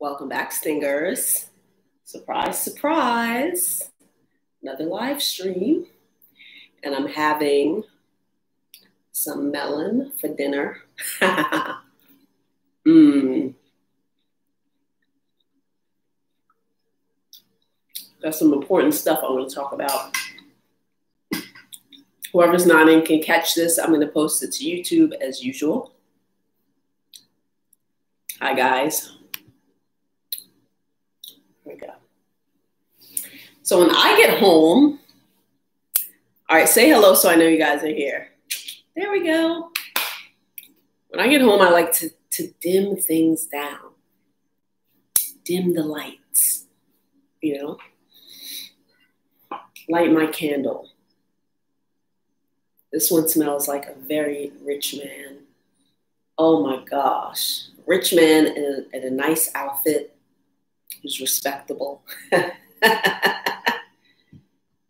Welcome back, Stingers. Surprise, surprise. Another live stream. And I'm having some melon for dinner. Mmm. That's some important stuff I want to talk about. Whoever's not in can catch this. I'm going to post it to YouTube as usual. Hi, guys. We go. So when I get home, all right, say hello so I know you guys are here. There we go. When I get home, I like to, to dim things down, dim the lights, you know, light my candle. This one smells like a very rich man. Oh my gosh. Rich man in a, in a nice outfit who's respectable.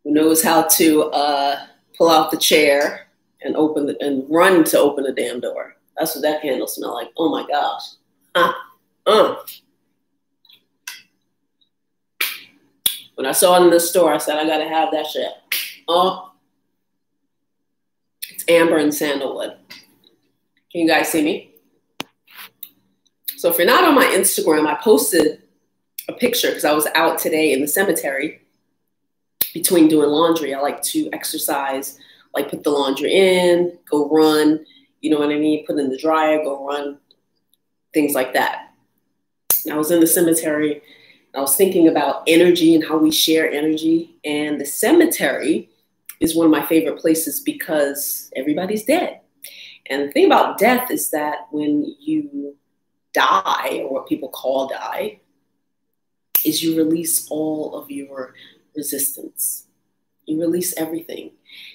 Who knows how to uh, pull out the chair and open the, and run to open the damn door. That's what that candle smell like. Oh my gosh. Uh, uh. When I saw it in the store, I said, I gotta have that shit. Oh, it's amber and sandalwood. Can you guys see me? So if you're not on my Instagram, I posted a picture because I was out today in the cemetery between doing laundry. I like to exercise, like put the laundry in, go run, you know what I mean? Put in the dryer, go run, things like that. I was in the cemetery. I was thinking about energy and how we share energy. And the cemetery is one of my favorite places because everybody's dead. And the thing about death is that when you die, or what people call die, is you release all of your resistance. You release everything.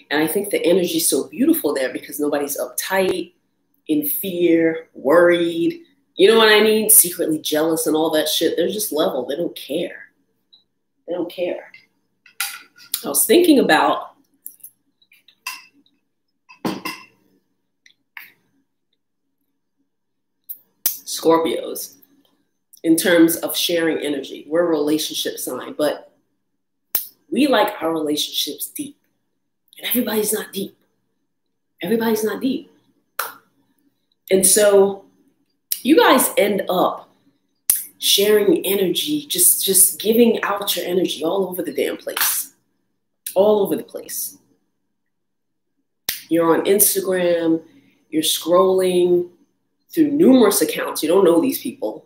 And I think the energy is so beautiful there because nobody's uptight, in fear, worried, you know what I mean? Secretly jealous and all that shit. They're just level. They don't care. They don't care. I was thinking about Scorpios in terms of sharing energy. We're a relationship sign, but we like our relationships deep. And everybody's not deep. Everybody's not deep. And so you guys end up sharing energy, just just giving out your energy all over the damn place. All over the place. You're on Instagram, you're scrolling through numerous accounts. You don't know these people,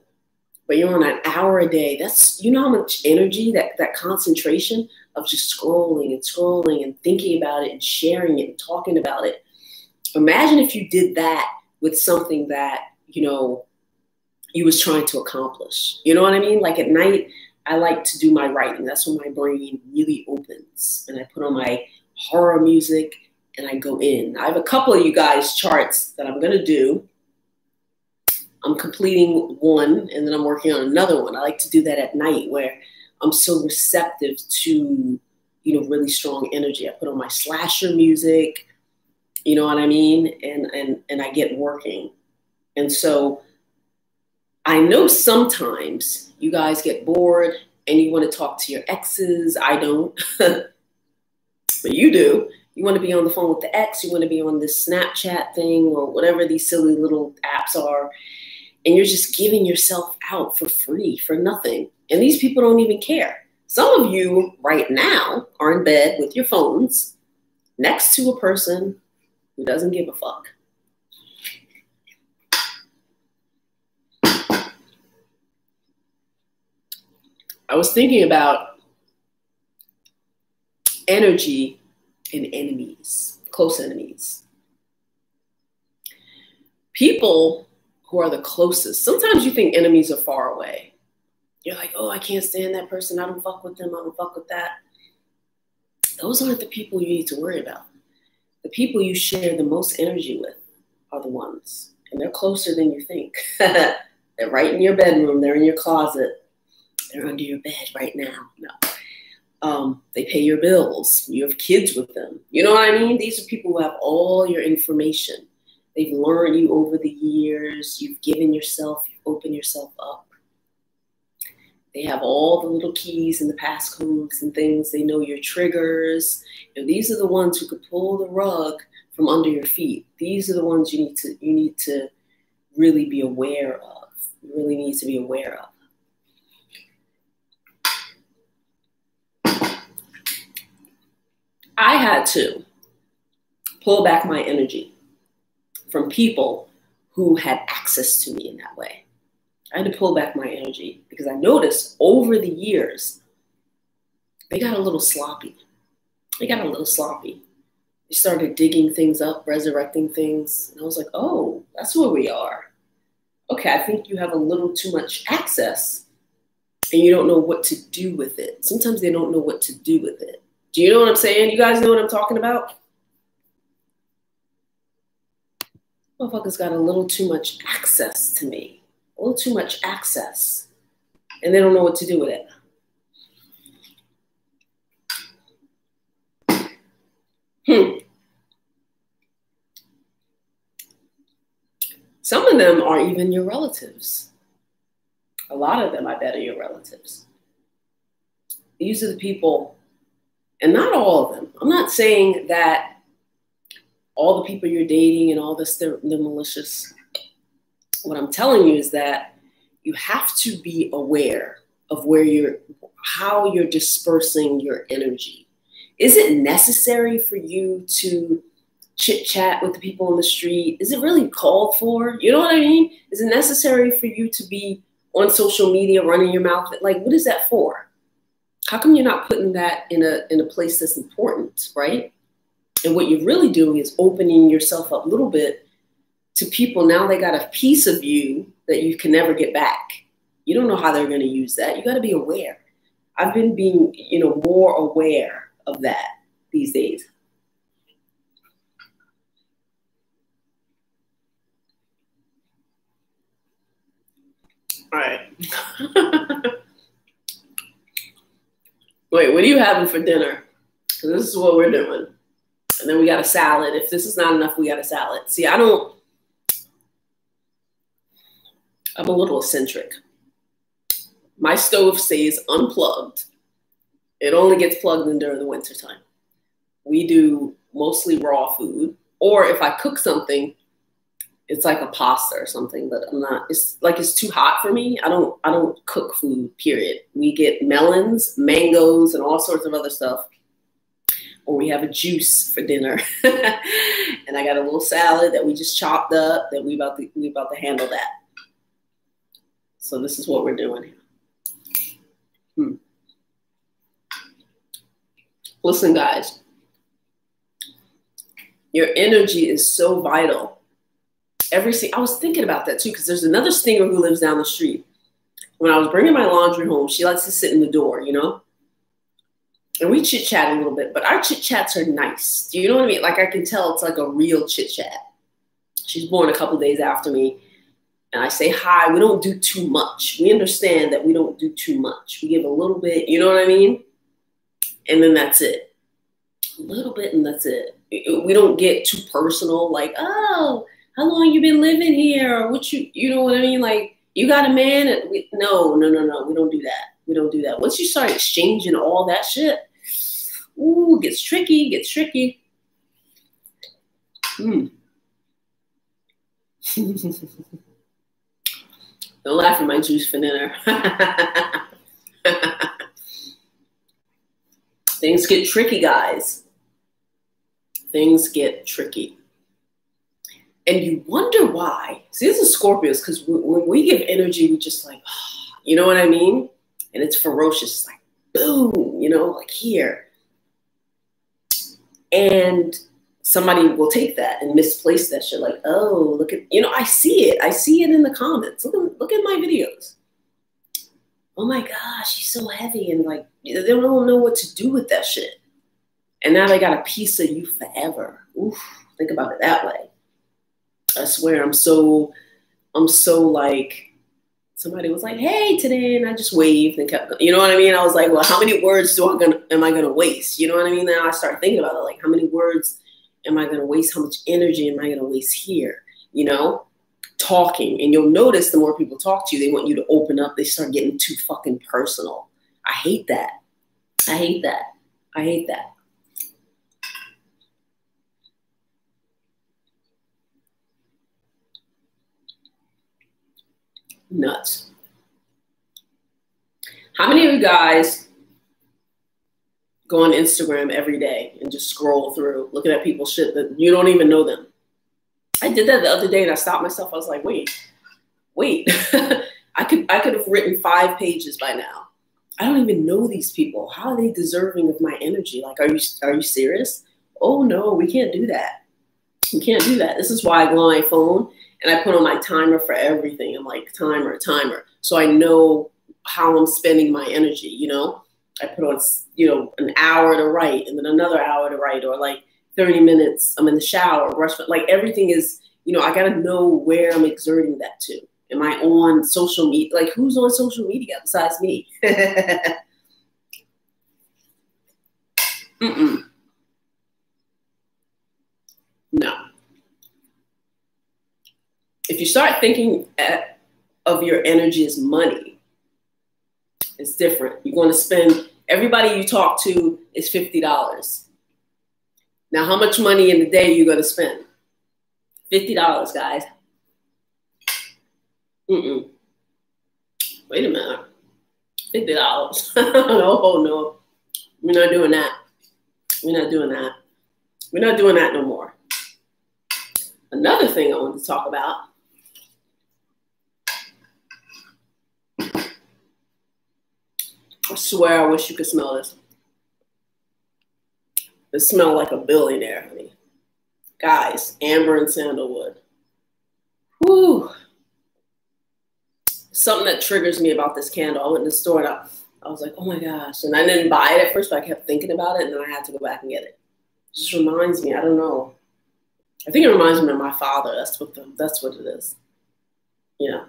but you're on an hour a day. That's you know how much energy that that concentration of just scrolling and scrolling and thinking about it and sharing it and talking about it. Imagine if you did that with something that, you know, you was trying to accomplish. You know what I mean? Like at night, I like to do my writing. That's when my brain really opens. And I put on my horror music and I go in. I have a couple of you guys charts that I'm gonna do. I'm completing one and then I'm working on another one. I like to do that at night where I'm so receptive to, you know, really strong energy. I put on my slasher music, you know what I mean? And and and I get working. And so I know sometimes you guys get bored and you want to talk to your exes. I don't. but you do. You want to be on the phone with the ex, you want to be on this Snapchat thing or whatever these silly little apps are. And you're just giving yourself out for free, for nothing. And these people don't even care. Some of you right now are in bed with your phones next to a person who doesn't give a fuck. I was thinking about energy and enemies, close enemies. People who are the closest, sometimes you think enemies are far away. You're like, oh, I can't stand that person. I don't fuck with them. I don't fuck with that. Those aren't the people you need to worry about the people you share the most energy with are the ones, and they're closer than you think. they're right in your bedroom, they're in your closet, they're under your bed right now. No. Um, they pay your bills, you have kids with them. You know what I mean? These are people who have all your information. They've learned you over the years, you've given yourself, you've opened yourself up. They have all the little keys and the passcodes and things. They know your triggers. And these are the ones who could pull the rug from under your feet. These are the ones you need to you need to really be aware of. You really need to be aware of. I had to pull back my energy from people who had access to me in that way. I had to pull back my energy because I noticed over the years, they got a little sloppy. They got a little sloppy. They started digging things up, resurrecting things. And I was like, oh, that's where we are. Okay, I think you have a little too much access and you don't know what to do with it. Sometimes they don't know what to do with it. Do you know what I'm saying? You guys know what I'm talking about? Motherfuckers got a little too much access to me, a little too much access, and they don't know what to do with it. Hmm. Some of them are even your relatives. A lot of them, I bet, are your relatives. These are the people and not all of them. I'm not saying that all the people you're dating and all this they're, they're malicious. What I'm telling you is that you have to be aware of where you're, how you're dispersing your energy. Is it necessary for you to chit chat with the people on the street? Is it really called for? You know what I mean? Is it necessary for you to be on social media running your mouth? Like, what is that for? how come you're not putting that in a in a place that's important, right? And what you're really doing is opening yourself up a little bit to people. Now they got a piece of you that you can never get back. You don't know how they're going to use that. You got to be aware. I've been being, you know, more aware of that these days. All right. Wait, what are you having for dinner? This is what we're doing. And then we got a salad. If this is not enough, we got a salad. See, I don't, I'm a little eccentric. My stove stays unplugged. It only gets plugged in during the wintertime. We do mostly raw food. Or if I cook something, it's like a pasta or something, but I'm not. It's like it's too hot for me. I don't. I don't cook food. Period. We get melons, mangoes, and all sorts of other stuff, or we have a juice for dinner. and I got a little salad that we just chopped up. That we about to we about to handle that. So this is what we're doing. Hmm. Listen, guys. Your energy is so vital every I was thinking about that too because there's another stinger who lives down the street. When I was bringing my laundry home, she likes to sit in the door, you know. And we chit chat a little bit, but our chit chats are nice. Do you know what I mean? Like I can tell it's like a real chit chat. She's born a couple days after me, and I say hi. We don't do too much. We understand that we don't do too much. We give a little bit, you know what I mean? And then that's it. A little bit, and that's it. We don't get too personal, like, oh, how long you been living here? Or what you, you know what I mean? Like, you got a man? We, no, no, no, no. We don't do that. We don't do that. Once you start exchanging all that shit, ooh, gets tricky, gets tricky. Hmm. don't laugh at my juice for dinner. Things get tricky, guys. Things get tricky and you wonder why. See, this is Scorpios because when we give energy, we just like, you know what I mean? And it's ferocious, like boom, you know, like here. And somebody will take that and misplace that shit. Like, oh, look at, you know, I see it. I see it in the comments. Look at, look at my videos. Oh my gosh, she's so heavy. And like, they don't know what to do with that shit. And now they got a piece of you forever. Oof, think about it that way. I swear I'm so I'm so like somebody was like, "Hey, today," and I just waved and kept. You know what I mean? I was like, "Well, how many words do I gonna am I gonna waste?" You know what I mean? Now I start thinking about it, like, how many words am I gonna waste? How much energy am I gonna waste here? You know, talking. And you'll notice the more people talk to you, they want you to open up. They start getting too fucking personal. I hate that. I hate that. I hate that. Nuts. How many of you guys go on Instagram every day and just scroll through looking at people's shit that you don't even know them? I did that the other day and I stopped myself. I was like, wait, wait. I could I could have written five pages by now. I don't even know these people. How are they deserving of my energy? Like, are you are you serious? Oh no, we can't do that. We can't do that. This is why I go on my phone and I put on my timer for everything. I'm like timer, timer, so I know how I'm spending my energy. You know, I put on you know an hour to write and then another hour to write, or like 30 minutes. I'm in the shower, brush, like everything is. You know, I got to know where I'm exerting that to. Am I on social media? Like, who's on social media besides me? Mm-mm. No. If you start thinking at, of your energy as money, it's different. You're going to spend, everybody you talk to is $50. Now, how much money in the day you going to spend? $50, guys. Mm-mm. Wait a minute. Fifty dollars. no, no. We're not doing that. We're not doing that. We're not doing that no more. Another thing I want to talk about. Swear I wish you could smell this. It smells like a billionaire, honey. Guys, amber and sandalwood. Whew something that triggers me about this candle. I went in the store and I, I was like, oh my gosh. And I didn't buy it at first, but I kept thinking about it and then I had to go back and get it. It just reminds me, I don't know. I think it reminds me of my father. That's what the, that's what it is. Yeah.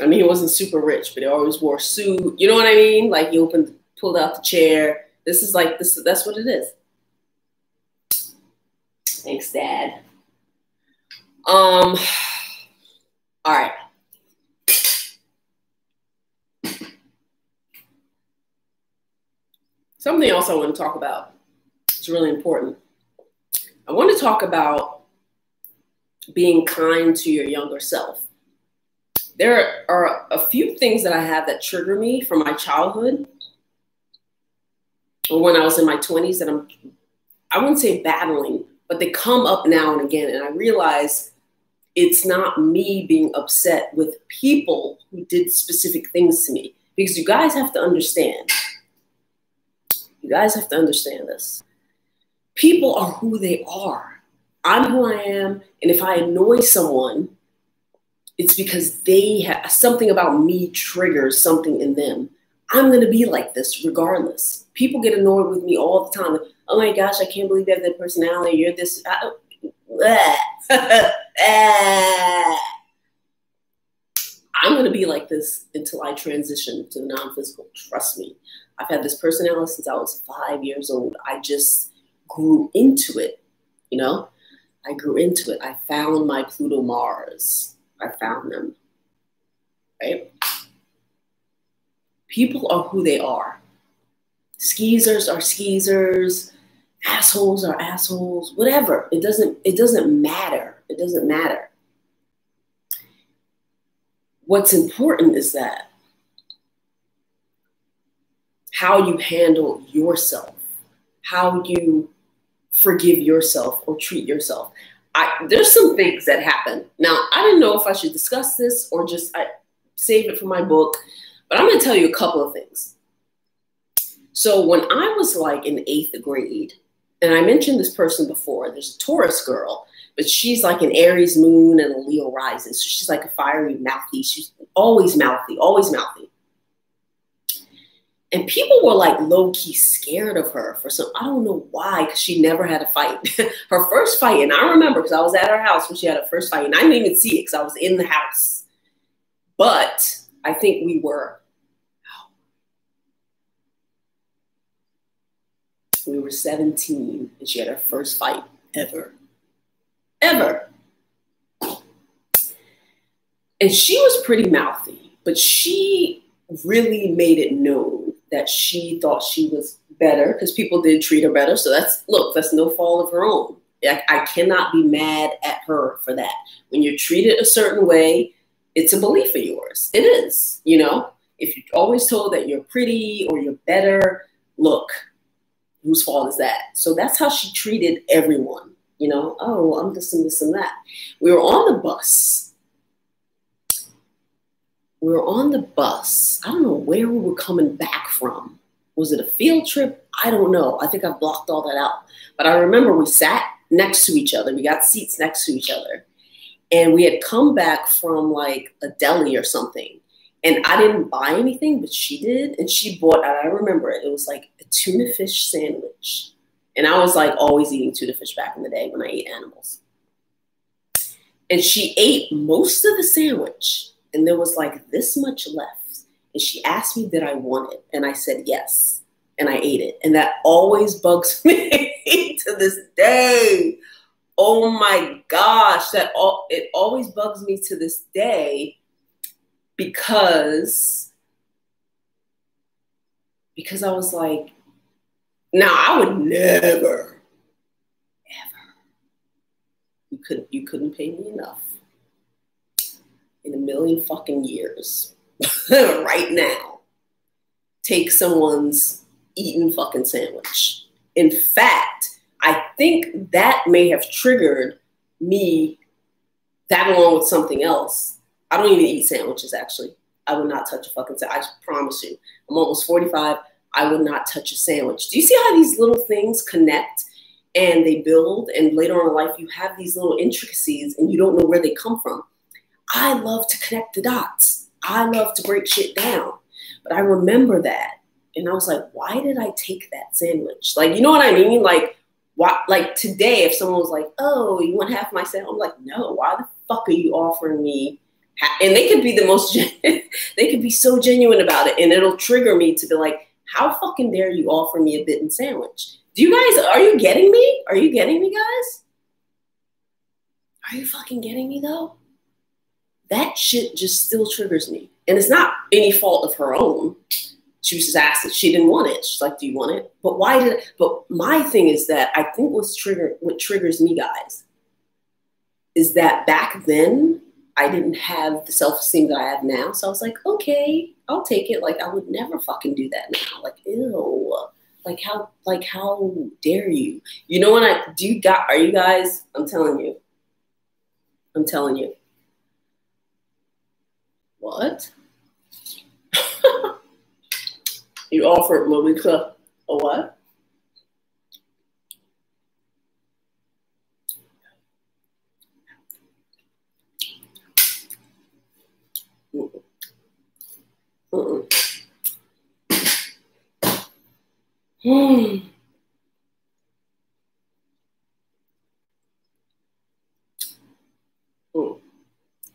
I mean, he wasn't super rich, but he always wore a suit. You know what I mean? Like he opened, pulled out the chair. This is like this. That's what it is. Thanks, Dad. Um. All right. Something else I want to talk about. It's really important. I want to talk about being kind to your younger self. There are a few things that I have that trigger me from my childhood or when I was in my 20s that I'm, I wouldn't say battling, but they come up now and again. And I realize it's not me being upset with people who did specific things to me. Because you guys have to understand you guys have to understand this. People are who they are. I'm who I am. And if I annoy someone, it's because they have something about me triggers something in them. I'm going to be like this regardless. People get annoyed with me all the time. Oh my gosh, I can't believe you have that personality. You're this. I'm going to be like this until I transition to the non physical. Trust me. I've had this personality since I was five years old. I just grew into it, you know? I grew into it. I found my Pluto Mars. I found them, right? People are who they are. Skeezers are skeezers. Assholes are assholes. Whatever. It doesn't. It doesn't matter. It doesn't matter. What's important is that how you handle yourself, how you forgive yourself or treat yourself. I, there's some things that happen. Now, I didn't know if I should discuss this or just I, save it for my book, but I'm going to tell you a couple of things. So, when I was like in eighth grade, and I mentioned this person before, there's a Taurus girl, but she's like an Aries moon and a Leo rising. So, she's like a fiery, mouthy. She's always mouthy, always mouthy. And people were like low key scared of her for some, I don't know why, because she never had a fight. her first fight, and I remember because I was at her house when she had her first fight, and I didn't even see it because I was in the house. But I think we were, we were 17, and she had her first fight ever. Ever. and she was pretty mouthy, but she really made it known that she thought she was better because people did treat her better. So that's look, that's no fault of her own. I, I cannot be mad at her for that. When you're treated a certain way, it's a belief of yours. It is, you know. If you're always told that you're pretty or you're better, look, whose fault is that? So that's how she treated everyone. You know, oh, I'm this and this and that. We were on the bus. We were on the bus. I don't know where we were coming back from. Was it a field trip? I don't know. I think I blocked all that out. But I remember we sat next to each other. We got seats next to each other. And we had come back from like a deli or something. And I didn't buy anything, but she did. And she bought, I remember it, it was like a tuna fish sandwich. And I was like always eating tuna fish back in the day when I ate animals. And she ate most of the sandwich, and there was like this much left. And she asked me, Did I want it? And I said, Yes. And I ate it. And that always bugs me to this day. Oh my gosh, that all it always bugs me to this day because because I was like, now I would never, ever. You couldn't you couldn't pay me enough in a million fucking years. right now. Take someone's eaten fucking sandwich. In fact, I think that may have triggered me that along with something else I don't even eat sandwiches, actually. I would not touch a fucking sandwich. I promise you. I'm almost 45. I would not touch a sandwich. Do you see how these little things connect and they build? And later on in life, you have these little intricacies and you don't know where they come from. I love to connect the dots. I love to break shit down. But I remember that. And I was like, why did I take that sandwich? Like, you know what I mean? Like, why, like today, if someone was like, oh, you want half my sandwich? I'm like, no, why the fuck are you offering me and they could be the most they could be so genuine about it and it'll trigger me to be like how fucking dare you offer me a bitten sandwich do you guys are you getting me are you getting me guys are you fucking getting me though that shit just still triggers me and it's not any fault of her own she was just asked if she didn't want it she's like do you want it but why did it? but my thing is that i think what's trigger what triggers me guys is that back then I didn't have the self esteem that I have now. So I was like, okay, I'll take it. Like I would never fucking do that now. Like ew. Like how like how dare you? You know when I do you got are you guys? I'm telling you. I'm telling you. What? you offered Malika a what? Hmm.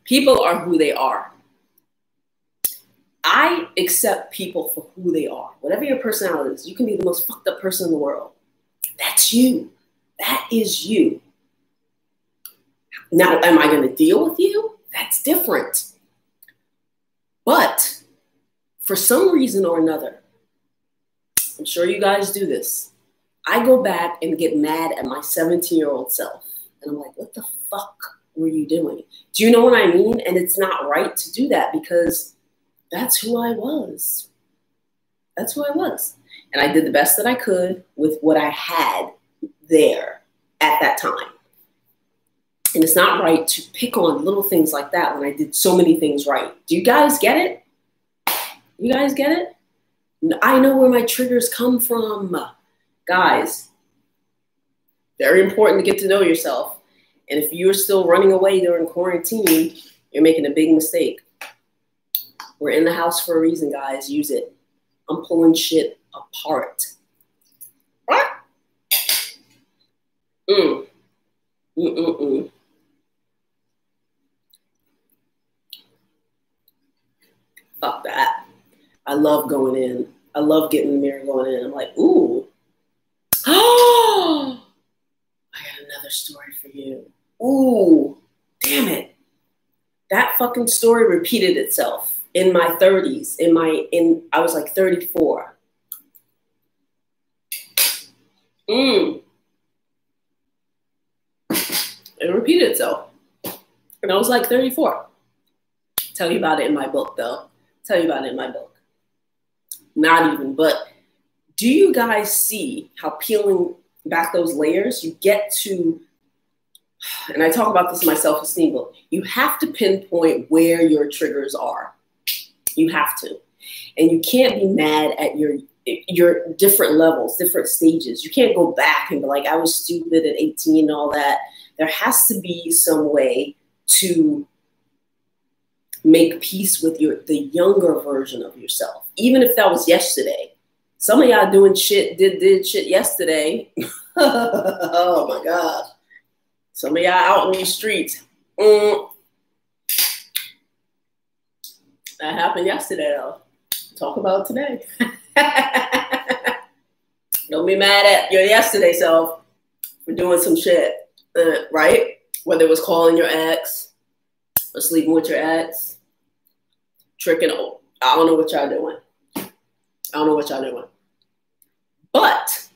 People are who they are. I accept people for who they are. Whatever your personality is, you can be the most fucked up person in the world. That's you. That is you. Now, am I going to deal with you? That's different. But for some reason or another, I'm sure you guys do this. I go back and get mad at my 17 year old self. And I'm like, what the fuck were you doing? Do you know what I mean? And it's not right to do that because that's who I was. That's who I was. And I did the best that I could with what I had there at that time. And it's not right to pick on little things like that when I did so many things right. Do you guys get it? You guys get it? I know where my triggers come from. Guys, very important to get to know yourself. And if you're still running away during quarantine, you're making a big mistake. We're in the house for a reason, guys. Use it. I'm pulling shit apart. What? Mm. Mm-mm-mm. Fuck that. I love going in. I love getting the mirror going in. I'm like, ooh. Oh, I got another story for you. Ooh, damn it. That fucking story repeated itself in my 30s. In my in I was like 34. Mm. It repeated itself. And I was like 34. Tell you about it in my book, though. Tell you about it in my book. Not even, but do you guys see how peeling back those layers, you get to, and I talk about this in my self esteem book, you have to pinpoint where your triggers are. You have to. And you can't be mad at your your different levels, different stages. You can't go back and be like, I was stupid at 18 and all that. There has to be some way to make peace with your the younger version of yourself, even if that was yesterday. Some of y'all doing shit, did did shit yesterday. oh my god. Some of y'all out in these streets. Mm. That happened yesterday though. Talk about today. Don't be mad at your yesterday self for doing some shit, uh, right? Whether it was calling your ex or sleeping with your ex, tricking. I don't know what y'all doing. I don't know what y'all doing. But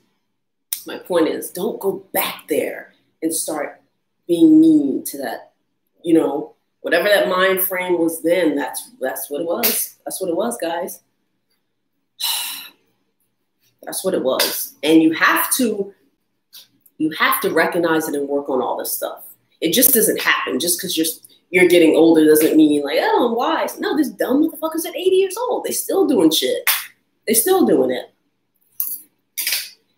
my point is, don't go back there and start being mean to that. You know, whatever that mind frame was then, that's that's what it was. That's what it was, guys. That's what it was. And you have to you have to recognize it and work on all this stuff. It just doesn't happen just because you're you're getting older doesn't mean like, oh, I'm wise. No, this dumb motherfuckers at 80 years old. They still doing shit. They still doing it.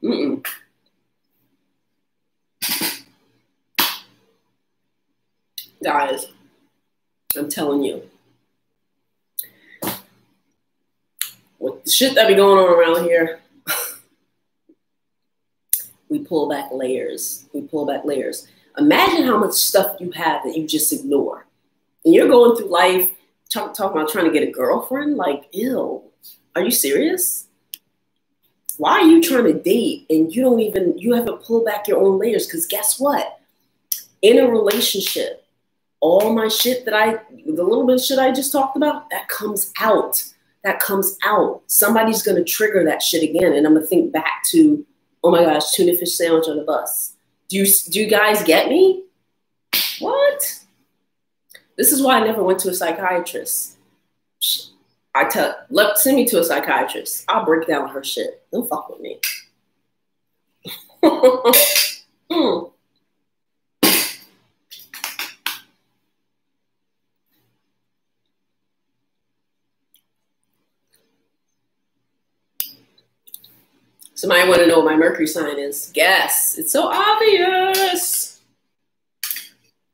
Mm-mm. Guys, I'm telling you. With the shit that be going on around here, we pull back layers. We pull back layers. Imagine how much stuff you have that you just ignore. And you're going through life talk, talking about trying to get a girlfriend. Like, ew, are you serious? Why are you trying to date and you don't even, you haven't pulled back your own layers? Because guess what? In a relationship, all my shit that I, the little bit of shit I just talked about, that comes out. That comes out. Somebody's going to trigger that shit again. And I'm going to think back to, oh my gosh, tuna fish sandwich on the bus do you, do you guys get me? What? This is why I never went to a psychiatrist. I tell, let send me to a psychiatrist. I'll break down her shit. Don't fuck with me. mm. Somebody want to know what my Mercury sign is. Guess. It's so obvious.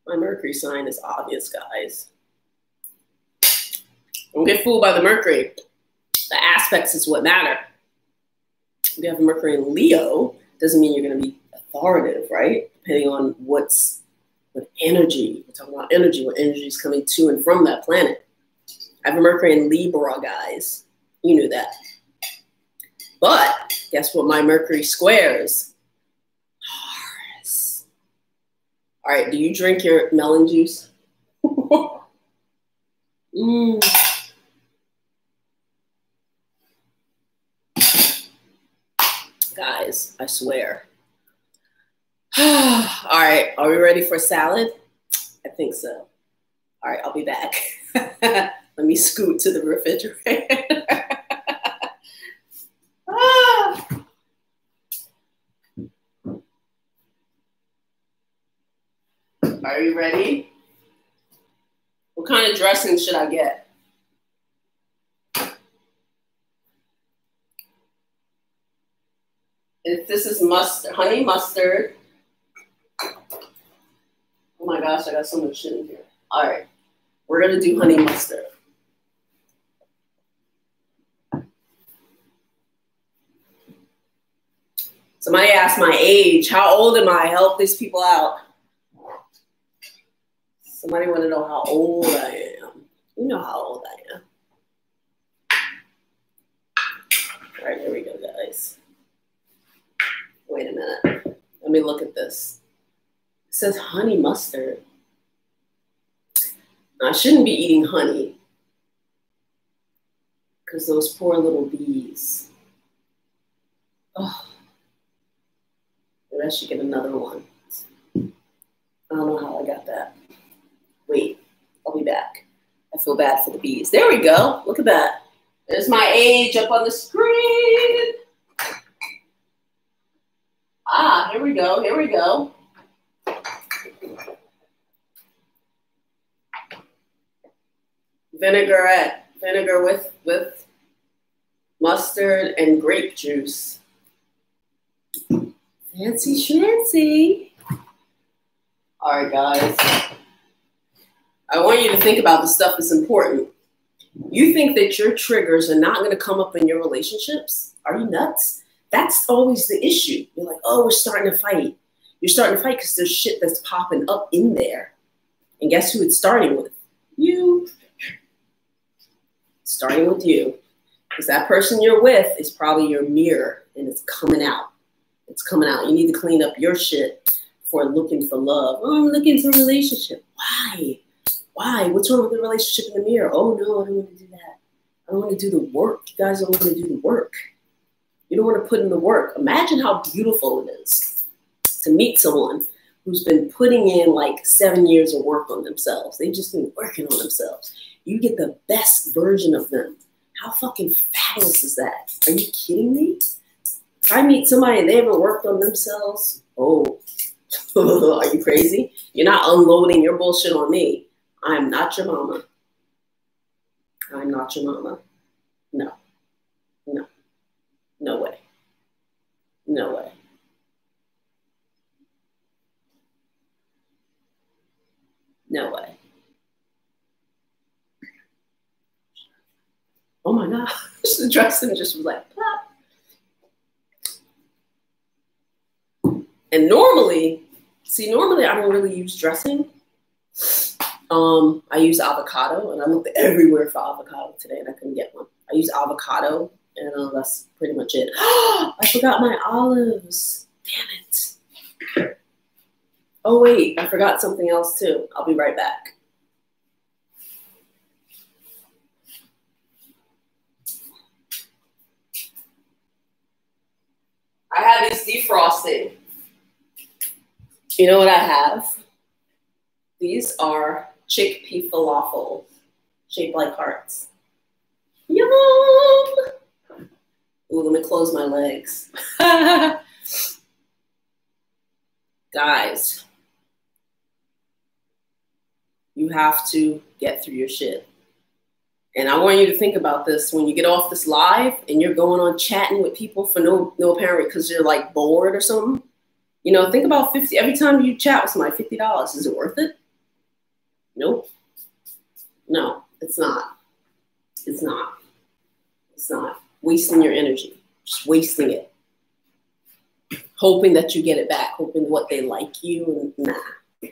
My Mercury sign is obvious, guys. Don't get fooled by the Mercury. The aspects is what matter. If you have Mercury in Leo, doesn't mean you're going to be authoritative, right? Depending on what's what energy. We're talking about energy, what energy is coming to and from that planet. I have a Mercury in Libra, guys. You knew that. But guess what my Mercury squares? Taurus. All right, do you drink your melon juice? mm. Guys, I swear. All right, are we ready for salad? I think so. All right, I'll be back. Let me scoot to the refrigerator. Are you ready? What kind of dressing should I get? If this is mustard, honey mustard. Oh my gosh, I got so much shit in here. All right, we're gonna do honey mustard. Somebody asked my age. How old am I? Help these people out. Somebody want to know how old I am. You know how old I am. All right, here we go, guys. Wait a minute. Let me look at this. It says honey mustard. I shouldn't be eating honey because those poor little bees. Oh, maybe I should get another one. I don't know how I got that. Wait, I'll be back. I feel bad for the bees. There we go. Look at that. There's my age up on the screen. Ah, here we go. Here we go. Vinaigrette. Vinegar with with mustard and grape juice. Fancy schmancy. All right, guys. I want you to think about the stuff that's important. You think that your triggers are not going to come up in your relationships? Are you nuts? That's always the issue. You're like, oh, we're starting to fight. You're starting to fight because there's shit that's popping up in there. And guess who it's starting with? You. Starting with you. Because that person you're with is probably your mirror and it's coming out. It's coming out. You need to clean up your shit for looking for love. Oh, I'm looking for a relationship. Why? Why? What's wrong with the relationship in the mirror? Oh no, I don't want to do that. I don't want to do the work. You guys don't want to do the work. You don't want to put in the work. Imagine how beautiful it is to meet someone who's been putting in like seven years of work on themselves. They've just been working on themselves. You get the best version of them. How fucking fabulous is that? Are you kidding me? If I meet somebody and they haven't worked on themselves, oh, are you crazy? You're not unloading your bullshit on me. I'm not your mama. I'm not your mama. No. No. No way. No way. No way. Oh my gosh, the dressing just was like, Pop. And normally, see, normally I don't really use dressing um, I use avocado, and I looked everywhere for avocado today, and I couldn't get one. I use avocado, and uh, that's pretty much it. I forgot my olives. Damn it. Oh, wait, I forgot something else too. I'll be right back. I have this defrosted. You know what I have? These are chickpea falafel shaped like hearts. Yum! Ooh, let me close my legs. Guys, you have to get through your shit. And I want you to think about this when you get off this live and you're going on chatting with people for no no apparent because you're like bored or something. You know, think about 50 every time you chat with somebody, $50. Is it worth it? Nope. No, it's not. It's not. It's not. Wasting your energy. Just wasting it. Hoping that you get it back, hoping what they like you and nah.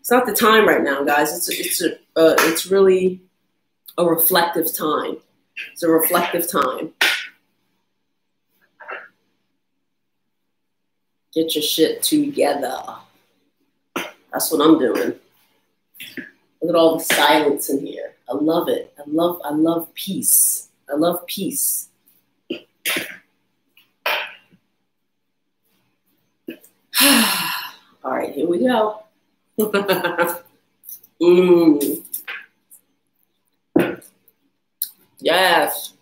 It's not the time right now, guys. It's it's a, uh, it's really a reflective time. It's a reflective time. Get your shit together. That's what I'm doing. Look at all the silence in here. I love it. I love, I love peace. I love peace. all right, here we go. mm. Yes.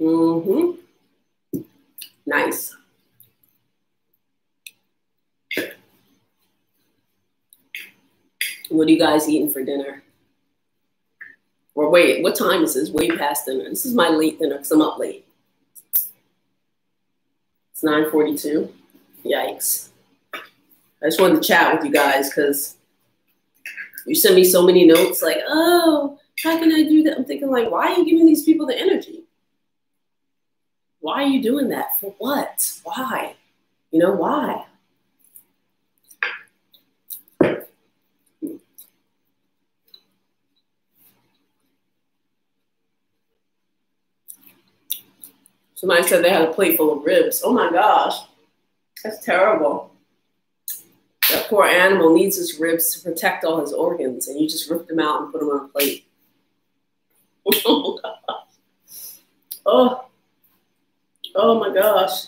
Mm-hmm. Nice. What are you guys eating for dinner? Or wait, what time is this? Way past dinner. This is my late dinner because I'm up late. It's 9.42. Yikes. I just wanted to chat with you guys because you send me so many notes like, oh, how can I do that? I'm thinking like, why are you giving these people the energy? Why are you doing that? For what? Why? You know, why? Somebody said they had a plate full of ribs. Oh my gosh. That's terrible. That poor animal needs his ribs to protect all his organs, and you just rip them out and put them on a plate. oh, oh, oh my gosh.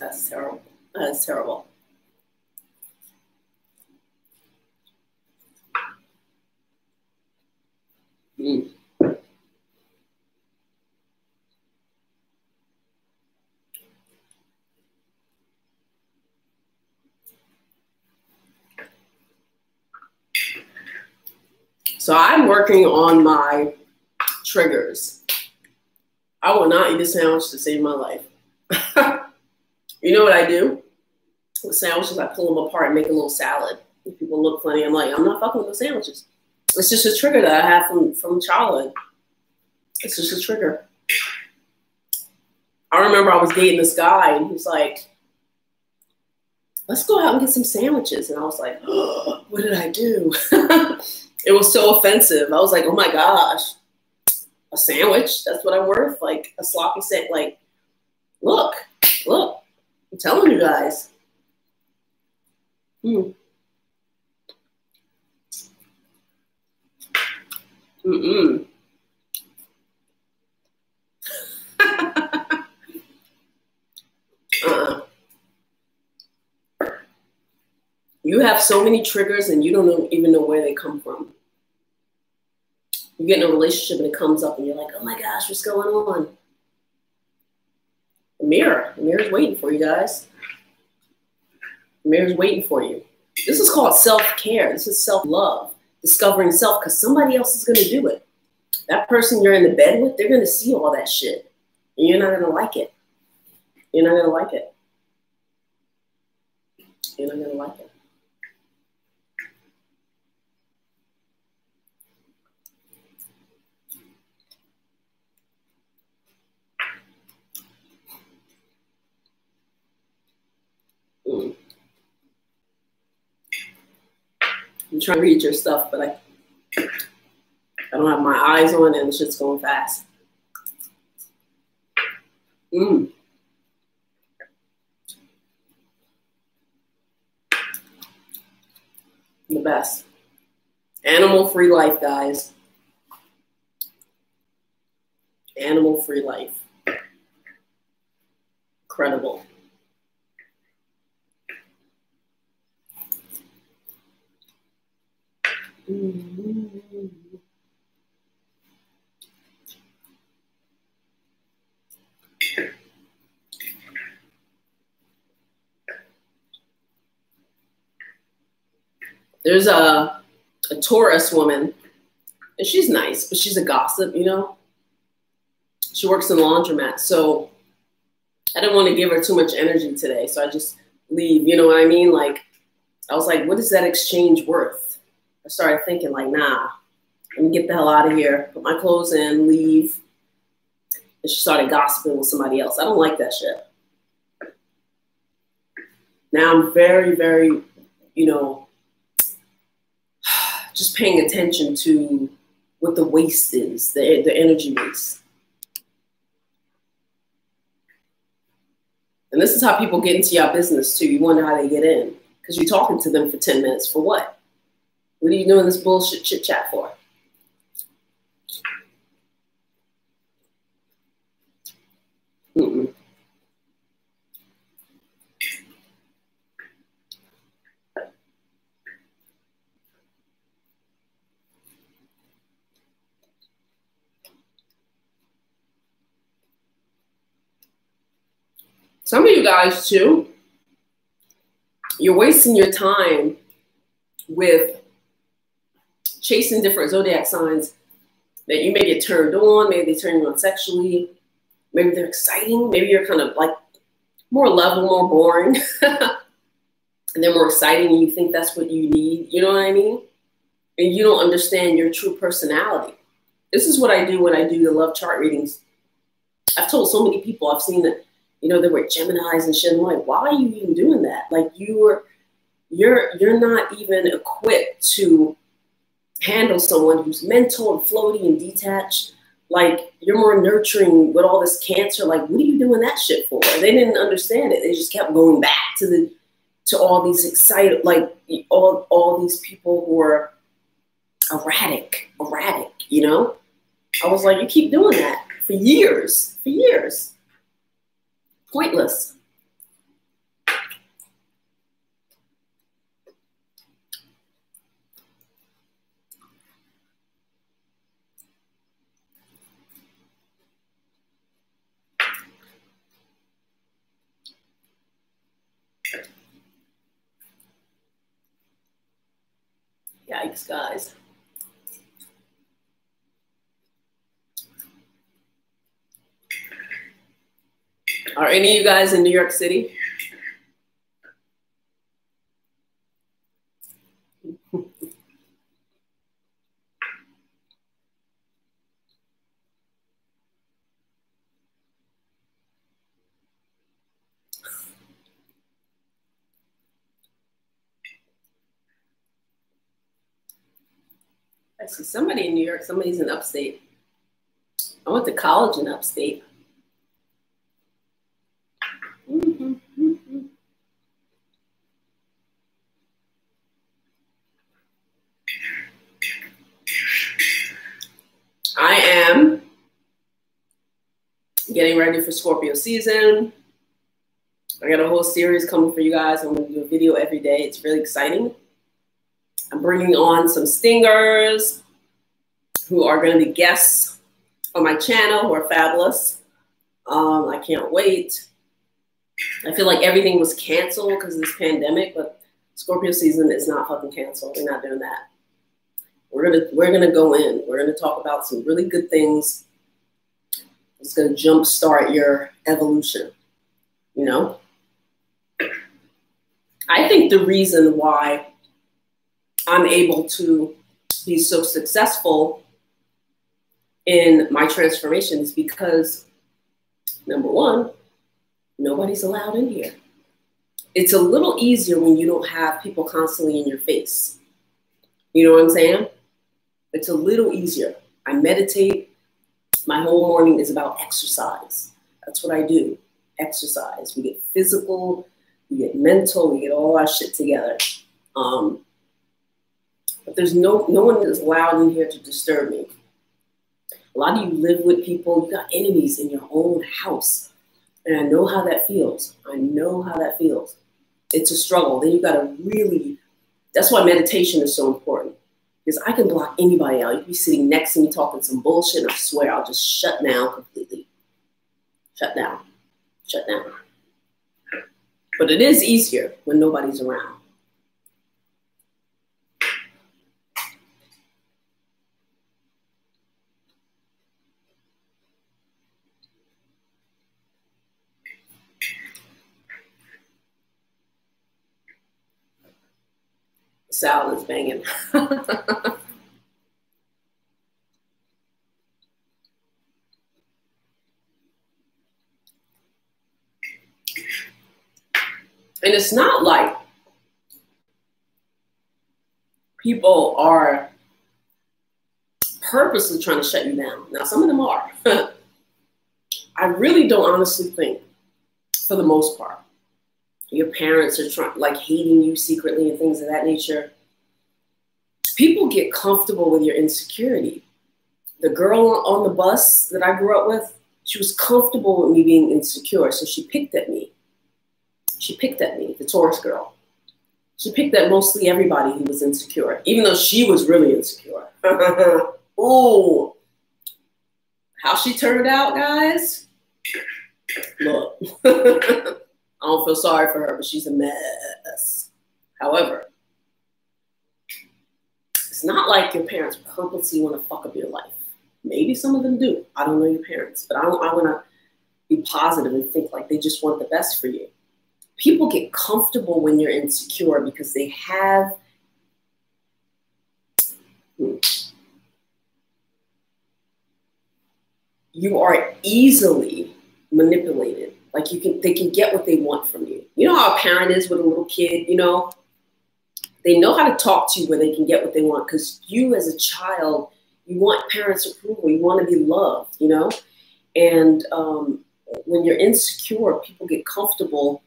That's terrible. That's terrible. Mm. So I'm working on my triggers. I will not eat a sandwich to save my life. you know what I do? With sandwiches, I pull them apart and make a little salad. If people look funny, I'm like, I'm not fucking with the sandwiches. It's just a trigger that I have from, from childhood. It's just a trigger. I remember I was dating this guy and he's like, let's go out and get some sandwiches. And I was like, oh, what did I do? it was so offensive. I was like, oh my gosh, a sandwich? That's what I'm worth? Like a sloppy set? Like, look, look, I'm telling you guys. Hmm. Mm-mm. uh-uh. You have so many triggers and you don't even know where they come from. You get in a relationship and it comes up and you're like, oh my gosh, what's going on? The mirror. The mirror's waiting for you guys. The mirror's waiting for you. This is called self-care. This is self-love discovering self because somebody else is going to do it. That person you're in the bed with, they're going to see all that shit. And you're not going to like it. You're not going to like it. You're not going to like it. Mm. I'm trying to read your stuff, but I I don't have my eyes on and shit's going fast. Mmm. The best. Animal free life, guys. Animal free life. Incredible. There's a, a Taurus woman, and she's nice, but she's a gossip, you know? She works in laundromat. So I didn't want to give her too much energy today. So I just leave, you know what I mean? Like, I was like, what is that exchange worth? I started thinking like, nah, let me get the hell out of here, put my clothes in, leave. And she started gossiping with somebody else. I don't like that shit. Now I'm very, very, you know, just paying attention to what the waste is, the, the energy waste. And this is how people get into your business too. You wonder how they get in because you're talking to them for 10 minutes for what? What are you doing this bullshit chit chat for? Mm-mm. Some of you guys, too, you're wasting your time with chasing different zodiac signs that you may get turned on, maybe they turn you on sexually, maybe they're exciting, maybe you're kind of like more level, more boring, and they're more exciting and you think that's what you need, you know what I mean? And you don't understand your true personality. This is what I do when I do the love chart readings. I've told so many people, I've seen that, you know, they were Geminis and shit. I'm like, why are you even doing that? Like you are, you're, you're not even equipped to handle someone who's mental and floaty and detached. Like you're more nurturing with all this cancer. Like, what are you doing that shit for? They didn't understand it. They just kept going back to the to all these excited, like all, all these people who are erratic, erratic, you know? I was like, you keep doing that for years, for years. Pointless. Guys. Are any of you guys in New York City? See somebody in New York, somebody's in upstate. I went to college in upstate. Mm-hmm. I am getting ready for Scorpio season. I got a whole series coming for you guys. I'm going to do a video every day. It's really exciting. I'm bringing on some stingers who are going to be guests on my channel who are fabulous. Um, I can't wait. I feel like everything was canceled because of this pandemic, but Scorpio season is not fucking canceled. We're not doing that. We're gonna we're gonna go in. We're gonna talk about some really good things. It's gonna jumpstart your evolution. You know, I think the reason why I'm able to be so successful in my transformations because number one, nobody's allowed in here. It's a little easier when you don't have people constantly in your face. You know what I'm saying? It's a little easier. I meditate. My whole morning is about exercise. That's what I do. Exercise. We get physical, we get mental, we get all our shit together. Um, but there's no no one is allowed in here to disturb me. A lot of you live with people, you got enemies in your own house. And I know how that feels. I know how that feels. It's a struggle. Then you got to really, that's why meditation is so important. Because I can block anybody out. You can be sitting next to me talking some bullshit, I swear I'll just shut down completely. Shut down. Shut down. But it is easier when nobody's around. Sal is banging. and it's not like people are purposely trying to shut you down. Now, some of them are. I really don't honestly think, for the most part, your parents are trying like hating you secretly and things of that nature. People get comfortable with your insecurity. The girl on the bus that i grew up with she was comfortable with me being insecure so she picked at me. She picked at me the taurus girl. She picked at mostly everybody who was insecure even though she was really insecure. Oh how she turned out guys? Look I don't feel sorry for her, but she's a mess. However, it's not like your parents purposely want to fuck up your life. Maybe some of them do. I don't know your parents, but I, I want to be positive and think like they just want the best for you. People get comfortable when you're insecure because they have. You are easily manipulated like you can, they can get what they want from you. You know how a parent is with a little kid. You know, they know how to talk to you where they can get what they want. Because you, as a child, you want parents' approval. You want to be loved. You know, and um, when you're insecure, people get comfortable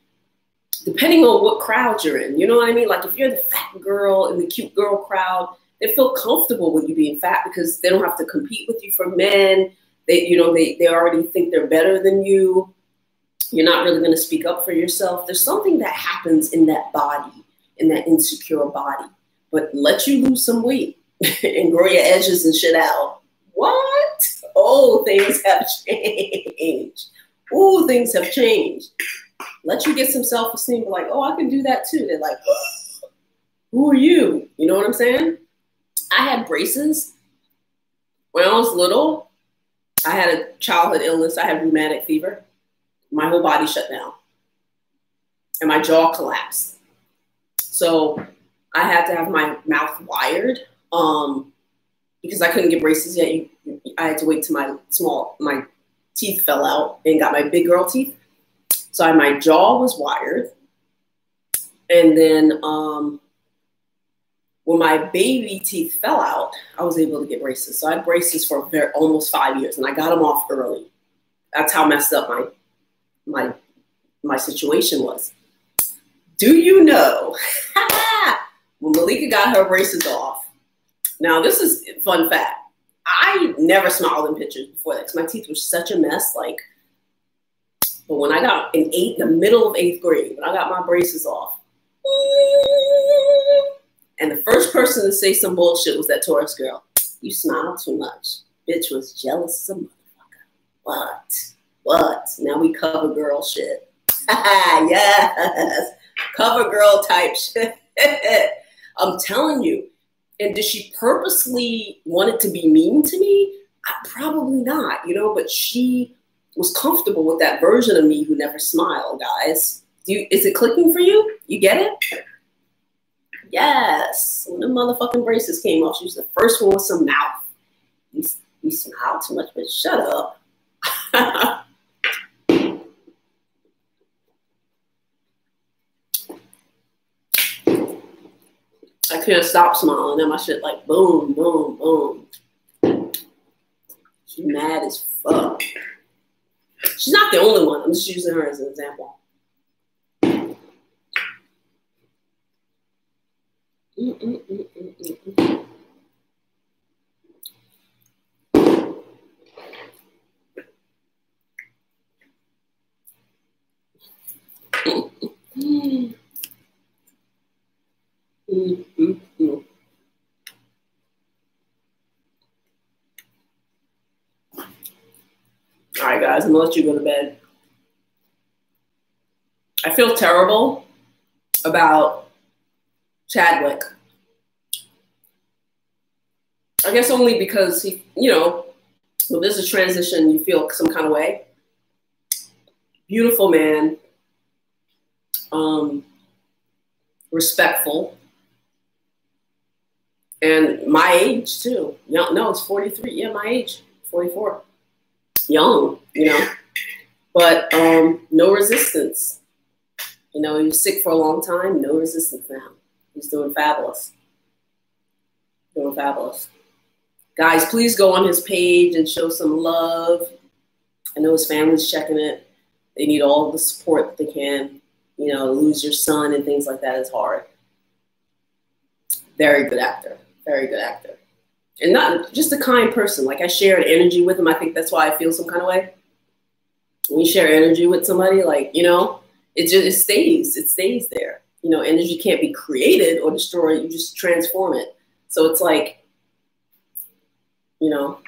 depending on what crowd you're in. You know what I mean? Like if you're the fat girl in the cute girl crowd, they feel comfortable with you being fat because they don't have to compete with you for men. They, you know, they, they already think they're better than you. You're not really going to speak up for yourself. There's something that happens in that body, in that insecure body. But let you lose some weight and grow your edges and shit out. What? Oh, things have changed. Oh, things have changed. Let you get some self esteem. Like, oh, I can do that too. They're like, who are you? You know what I'm saying? I had braces when I was little. I had a childhood illness. I had rheumatic fever. My whole body shut down and my jaw collapsed. So I had to have my mouth wired um, because I couldn't get braces yet. I had to wait till my small, my teeth fell out and got my big girl teeth. So I, my jaw was wired. And then um, when my baby teeth fell out, I was able to get braces. So I had braces for almost five years, and I got them off early. That's how messed up my my my situation was. Do you know when Malika got her braces off? Now this is fun fact. I never smiled in pictures before that because my teeth were such a mess. Like, but when I got in eighth, the middle of eighth grade, when I got my braces off, and the first person to say some bullshit was that Taurus girl. You smile too much. Bitch was jealous as a motherfucker. What? What? Now we cover girl shit. yes. Cover girl type shit. I'm telling you. And did she purposely want it to be mean to me? Probably not, you know, but she was comfortable with that version of me who never smiled, guys. Do you, is it clicking for you? You get it? Yes. When the motherfucking braces came off, she was the first one with some mouth. You, you smile too much, but shut up. I can't stop smiling. And my shit like boom, boom, boom. She's mad as fuck. She's not the only one. I'm just using her as an example. Mm, mm, mm, All right, guys, I'm gonna let you go to bed. I feel terrible about Chadwick. I guess only because he, you know, when there's a transition, you feel some kind of way. Beautiful man, um, respectful, and my age too. No, no, it's 43. Yeah, my age, 44. Young, you know, but um, no resistance. You know, he was sick for a long time, no resistance now. He's doing fabulous. Doing fabulous. Guys, please go on his page and show some love. I know his family's checking it. They need all the support that they can. You know, lose your son and things like that is hard. Very good actor. Very good actor. And not just a kind person. Like I share an energy with him. I think that's why I feel some kind of way. When you share energy with somebody, like, you know, it just it stays. It stays there you know, energy can't be created or destroyed. You just transform it. So it's like, you know,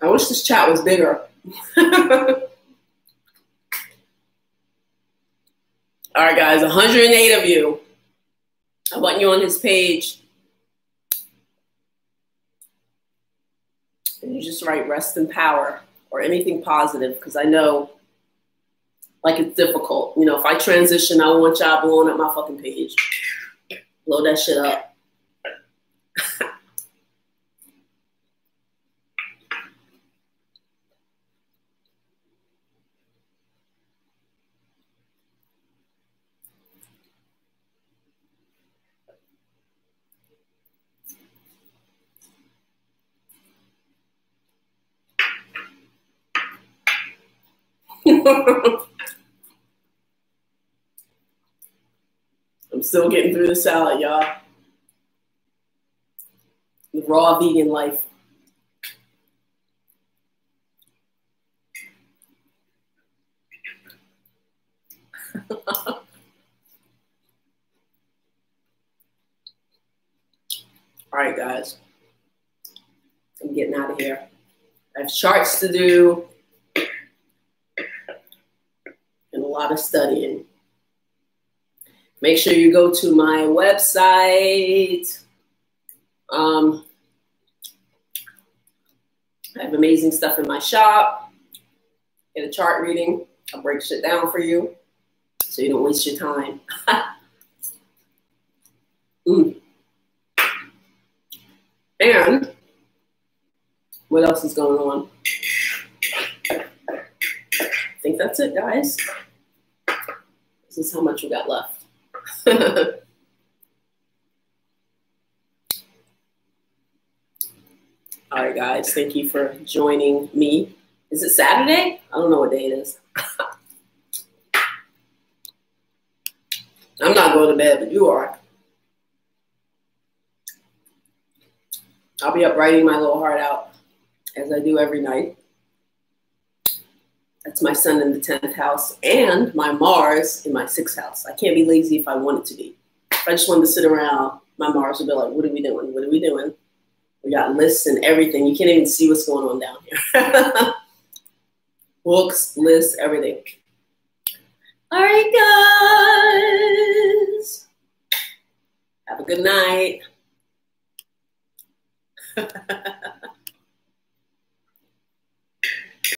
I wish this chat was bigger. All right, guys, 108 of you. I want you on his page. and you just write rest in power or anything positive because I know like it's difficult. You know, if I transition, I want y'all blowing up my fucking page. Blow that shit up. I'm still getting through the salad, y'all. The raw vegan life. All right, guys. I'm getting out of here. I have charts to do and a lot of studying. Make sure you go to my website. Um, I have amazing stuff in my shop. Get a chart reading. I'll break shit down for you so you don't waste your time. mm. And what else is going on? I think that's it, guys. This is how much we got left. All right, guys, thank you for joining me. Is it Saturday? I don't know what day it is. I'm not going to bed, but you are. I'll be up writing my little heart out as I do every night. That's my sun in the 10th house and my Mars in my sixth house. I can't be lazy if I wanted to be. If I just wanted to sit around, my Mars would be like, what are we doing? What are we doing? We got lists and everything. You can't even see what's going on down here. Books, lists, everything. All right, guys. Have a good night.